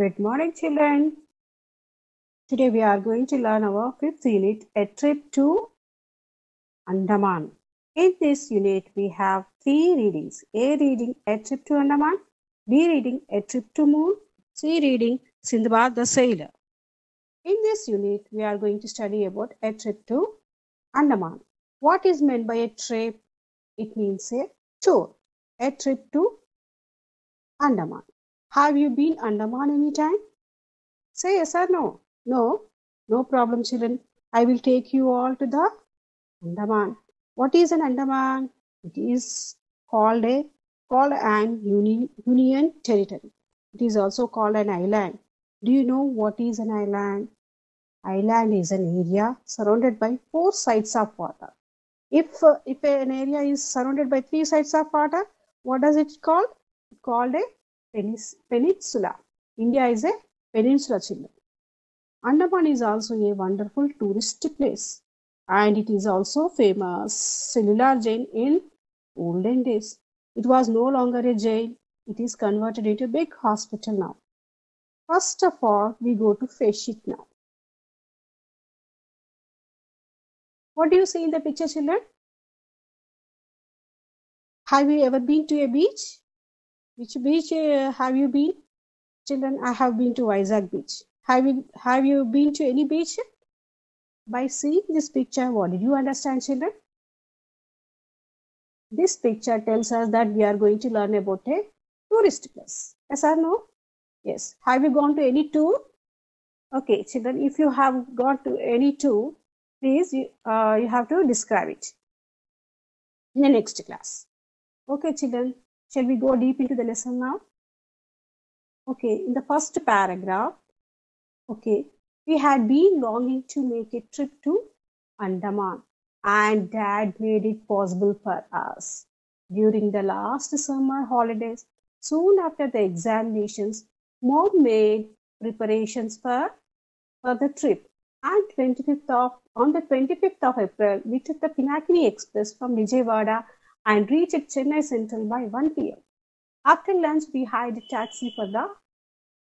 Good morning, children. Today we are going to learn our fifth unit, a trip to Andaman. In this unit, we have three readings. A reading, a trip to Andaman. B reading, a trip to moon. C reading, Sindbad the sailor. In this unit, we are going to study about a trip to Andaman. What is meant by a trip? It means a tour. A trip to Andaman. Have you been Andaman anytime? Say yes or no. No, no problem, children. I will take you all to the Andaman. What is an Andaman? It is called a called an uni, union territory. It is also called an island. Do you know what is an island? Island is an area surrounded by four sides of water. If uh, if an area is surrounded by three sides of water, what does it called? It's called a penis- peninsula. India is a peninsula, children. Andaman is also a wonderful tourist place and it is also famous cellular jail in olden days. It was no longer a jail, it is converted into a big hospital now. First of all, we go to face it now. What do you see in the picture, children? Have you ever been to a beach? Which beach uh, have you been? Children, I have been to Vizag beach. Have you, have you been to any beach? By seeing this picture, what did you understand, children? This picture tells us that we are going to learn about a tourist place. Yes or no? Yes. Have you gone to any tour? Okay, children, if you have gone to any tour, please, you, uh, you have to describe it in the next class. Okay, children, shall we go deep into the lesson now? Okay, in the first paragraph, okay, we had been longing to make a trip to Andaman and dad made it possible for us. During the last summer holidays, soon after the examinations, mom made preparations for, for the trip. And 25th of, on the 25th of April, we took the Pinakini Express from Vijayawada and reached Chennai Central by 1 p.m. After lunch, we hired a taxi for the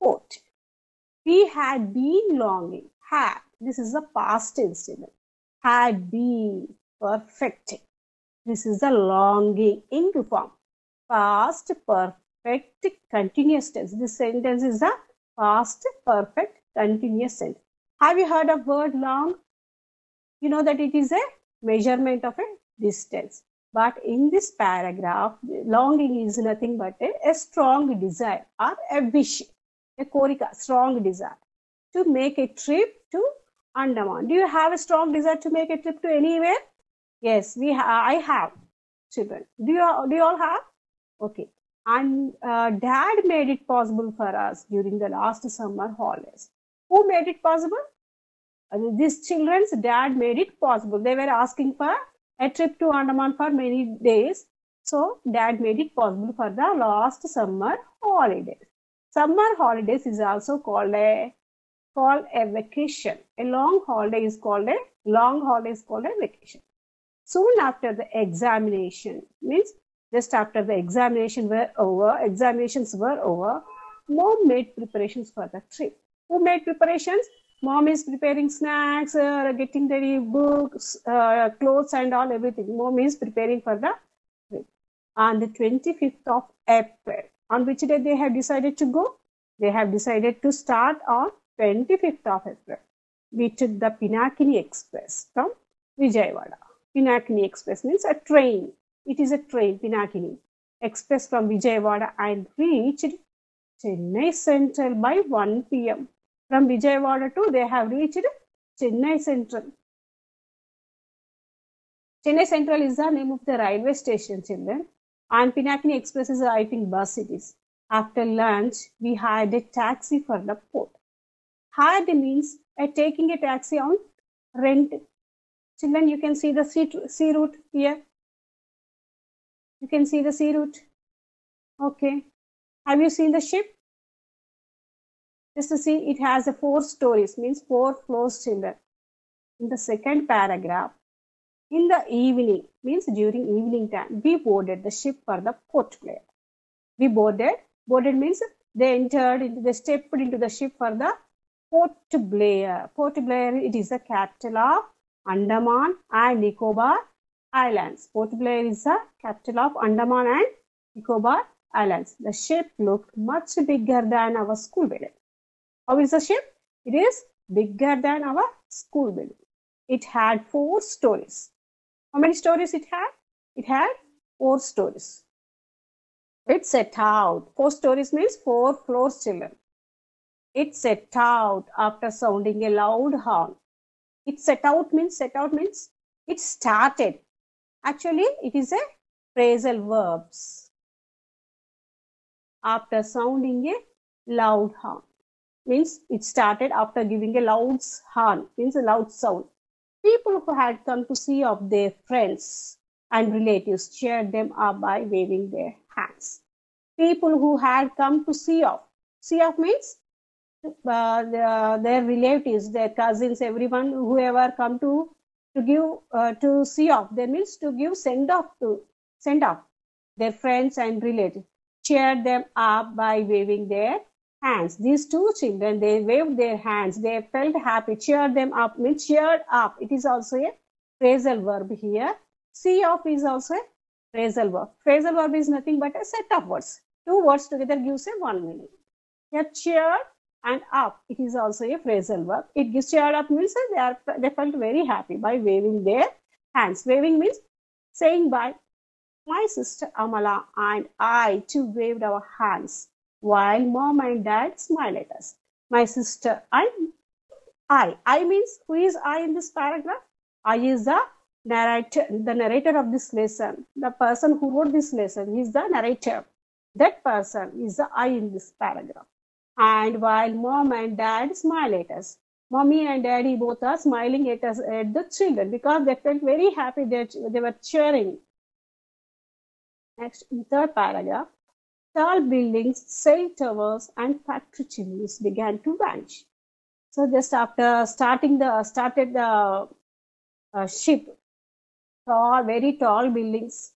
port. We had been longing, had, this is a past incident, had been perfect. This is a longing in form. Past perfect continuous tense. This sentence is a past perfect continuous tense. Have you heard of word long? You know that it is a measurement of a distance. But in this paragraph, longing is nothing but a, a strong desire or a wish, a korika, strong desire to make a trip to Andaman. Do you have a strong desire to make a trip to anywhere? Yes, we ha- I have children. Do you, do you all have? Okay. And uh, dad made it possible for us during the last summer holidays. Who made it possible? Uh, these children's dad made it possible. They were asking for a trip to Andaman for many days. So dad made it possible for the last summer holidays. Summer holidays is also called a called a vacation. A long holiday is called a long holiday is called a vacation. Soon after the examination means just after the examination were over, examinations were over, mom made preparations for the trip. Who made preparations? Mom is preparing snacks, uh, getting ready books, uh, clothes and all everything. Mom is preparing for the trip. On the 25th of April, on which day they have decided to go? They have decided to start on 25th of April. We took the Pinakini Express from Vijayawada. Pinakini Express means a train. It is a train, Pinakini Express from Vijayawada and reached Chennai Central by 1 p.m. From Vijayawada to they have reached Chennai Central. Chennai Central is the name of the railway station, children. And Pinakini Express is, I think, bus it is. After lunch, we hired a taxi for the port. Hired means uh, taking a taxi on rent. Children, you can see the sea route here. You can see the sea route. Okay. Have you seen the ship? Just to see, it has a four stories, means four floors, children. In the second paragraph, in the evening, means during evening time, we boarded the ship for the Port Blair. We boarded, boarded means they entered into, they stepped into the ship for the Port Blair. Port Blair, it is the capital of Andaman and Nicobar Islands. Port Blair is the capital of Andaman and Nicobar Islands. The ship looked much bigger than our school building. How is the ship? It is bigger than our school building. It had four stories. How many stories it had? It had four stories. It set out. Four stories means four floors, children. It set out after sounding a loud horn. It set out means set out means it started. Actually, it is a phrasal verbs. After sounding a loud horn means it started after giving a loud horn means a loud sound. People who had come to see of their friends and relatives cheered them up by waving their hands. People who had come to see off. See off means uh, their, their relatives, their cousins, everyone, whoever come to to give uh, to see off. That means to give send off to send off their friends and relatives. Cheered them up by waving their hands. These two children, they waved their hands. They felt happy. Cheered them up means cheered up. It is also a phrasal verb here. See off is also a phrasal verb. Phrasal verb is nothing but a set of words. Two words together gives a one meaning. Here cheered and up. It is also a phrasal verb. It gives cheered up means they are they felt very happy by waving their hands. Waving means saying by my sister Amala and I too waved our hands while mom and dad smile at us. My sister I I I means who is I in this paragraph? I is the narrator the narrator of this lesson. The person who wrote this lesson is the narrator. That person is the I in this paragraph. And while mom and dad smile at us, mommy and daddy both are smiling at us at the children because they felt very happy that they were cheering. Next, third paragraph, tall buildings, cell towers, and factory chimneys began to vanish. So just after starting the started the uh, ship, tall, very tall buildings,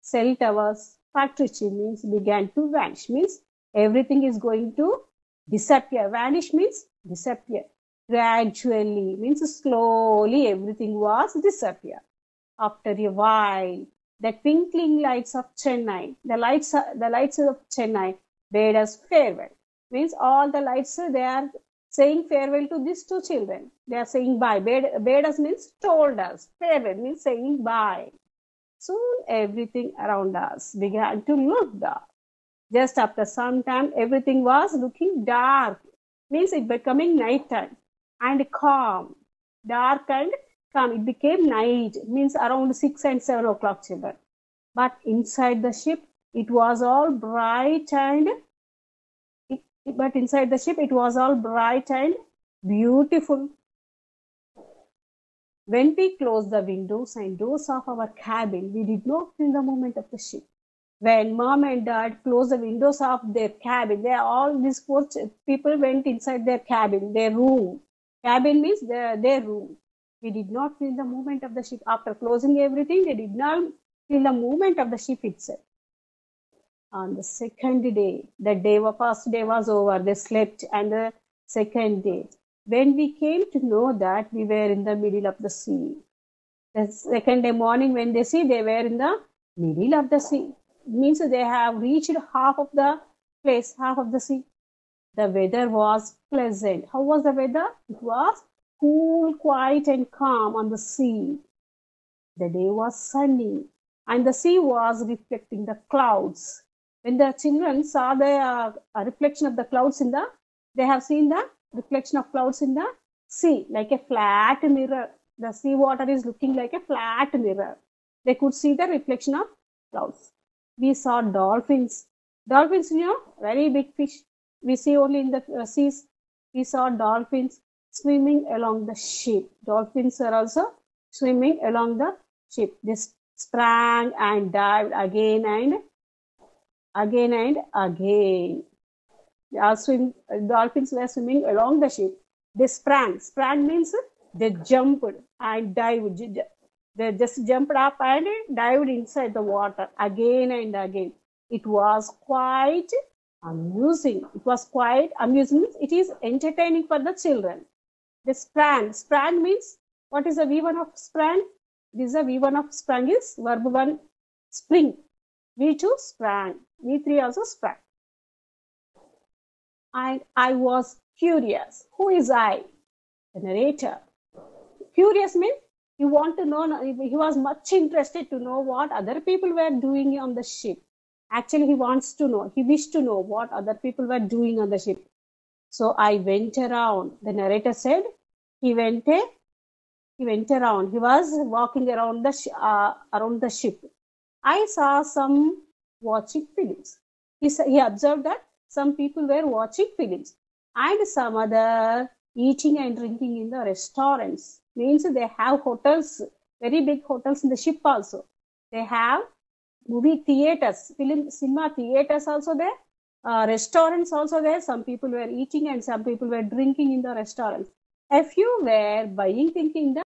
cell towers, factory chimneys began to vanish. Means everything is going to disappear. Vanish means disappear. Gradually means slowly everything was disappear. After a while, the twinkling lights of Chennai, the lights, the lights of Chennai bade us farewell. Means all the lights they are saying farewell to these two children. They are saying bye. Bade, bade us means told us. Farewell means saying bye. Soon everything around us began to look dark. Just after some time, everything was looking dark. Means it becoming night time and calm. Dark and calm. It became night. Means around six and seven o'clock, children. But inside the ship, it was all bright and it, but inside the ship, it was all bright and beautiful. When we closed the windows and doors of our cabin, we did not feel the movement of the ship when mom and dad closed the windows of their cabin, they all these four people went inside their cabin, their room. Cabin means their, their room. We did not feel the movement of the ship. After closing everything, they did not feel the movement of the ship itself. On the second day, the day of first day was over. They slept, and the second day, when we came to know that we were in the middle of the sea. The second day morning, when they see, they were in the middle of the sea means they have reached half of the place, half of the sea. The weather was pleasant. How was the weather? It was cool, quiet, and calm on the sea. The day was sunny, and the sea was reflecting the clouds. When the children saw the uh, reflection of the clouds in the, they have seen the reflection of clouds in the sea, like a flat mirror. The sea water is looking like a flat mirror. They could see the reflection of clouds we saw dolphins. Dolphins, you know, very big fish. We see only in the uh, seas. We saw dolphins swimming along the ship. Dolphins are also swimming along the ship. They sprang and dived again and again and again. They swim, dolphins were swimming along the ship. They sprang. Sprang means they jumped and dived. They just jumped up and dived inside the water again and again. It was quite amusing. It was quite amusing. It is entertaining for the children. The sprang. Sprang means what is the V1 of sprang? This is the V1 of sprang is verb 1 spring. V2 sprang. V3 also sprang. And I was curious. Who is I? The narrator. Curious means he want to know, he was much interested to know what other people were doing on the ship. Actually, he wants to know, he wished to know what other people were doing on the ship. So I went around. The narrator said he went a, he went around. He was walking around the uh, around the ship. I saw some watching films. He, he observed that some people were watching films and some other eating and drinking in the restaurants. Means they have hotels, very big hotels in the ship also. They have movie theaters, film cinema theaters also there. Uh, restaurants also there. Some people were eating and some people were drinking in the restaurants. A few were buying things in the